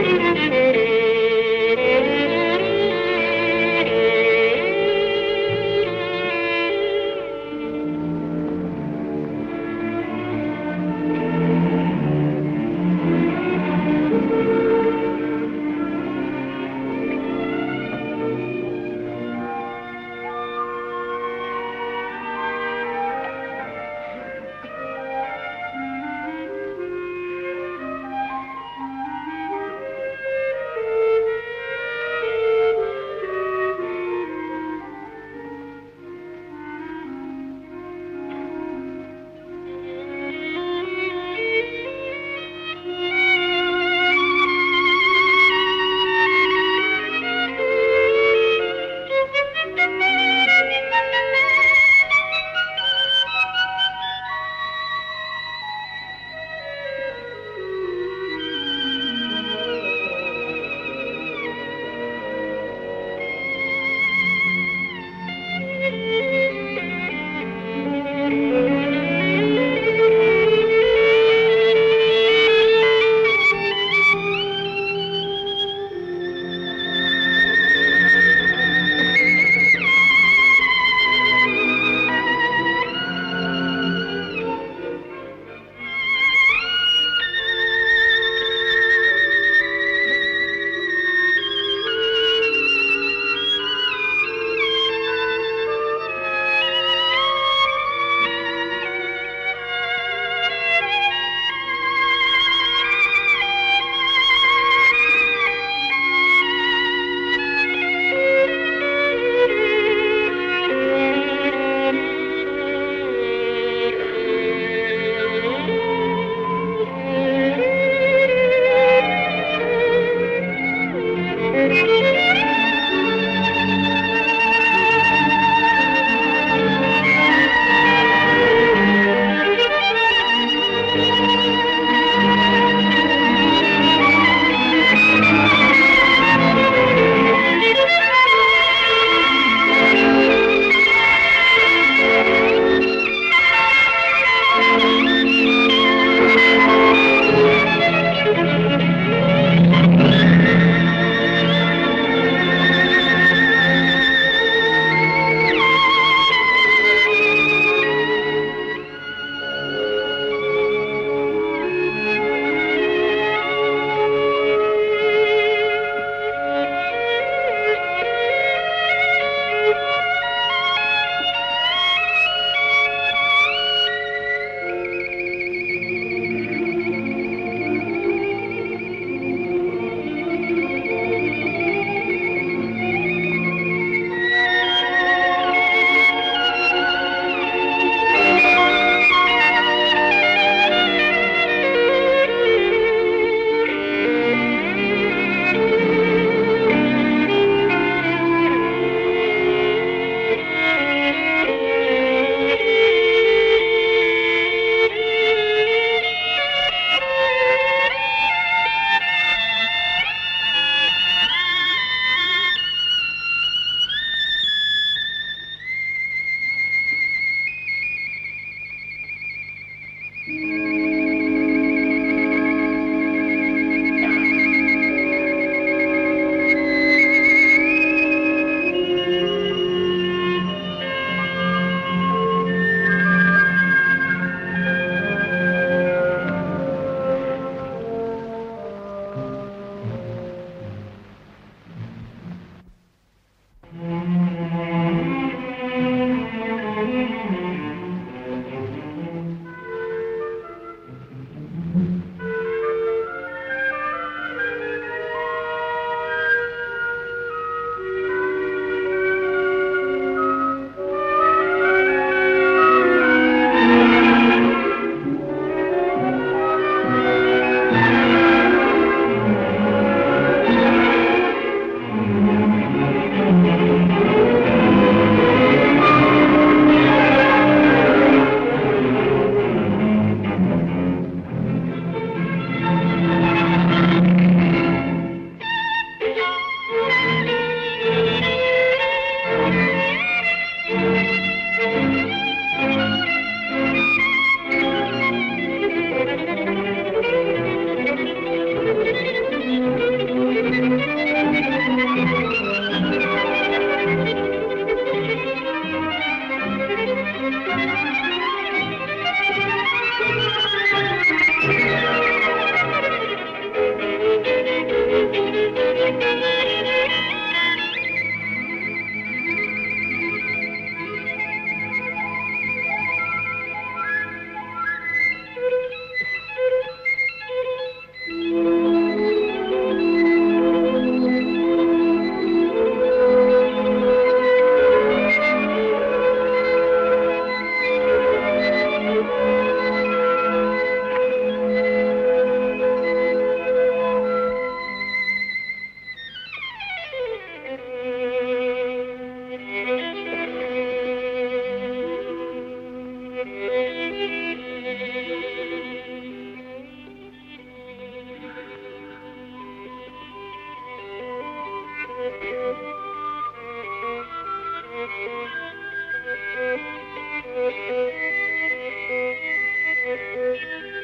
¡Gracias! Thank you.